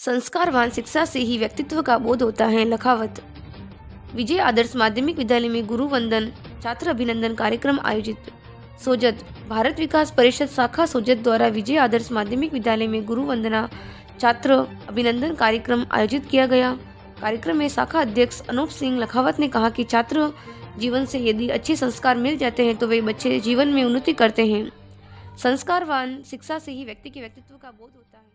संस्कारवान शिक्षा से ही व्यक्तित्व का बोध होता है, लखावत। विजय आदर्श माध्यमिक विद्यालय में गुरु वंदन, छात्र अभिनंदन कार्यक्रम आयोजित। सोजत, भारत विकास परिषद शाखा सोजत द्वारा विजय आदर्श माध्यमिक विद्यालय में गुरु वंदना, छात्र अभिनंदन कार्यक्रम आयोजित किया गया। कार्यक्रम में शाखा अध्यक्ष अनूप सिंह लखावत ने कहा कि छात्र जीवन से यदि अच्छे संस्कार मिल जाते हैं तो वे बच्चे जीवन में उन्नति करते हैं। संस्कारवान शिक्षा से ही व्यक्ति के व्यक्तित्व का बोध होता है।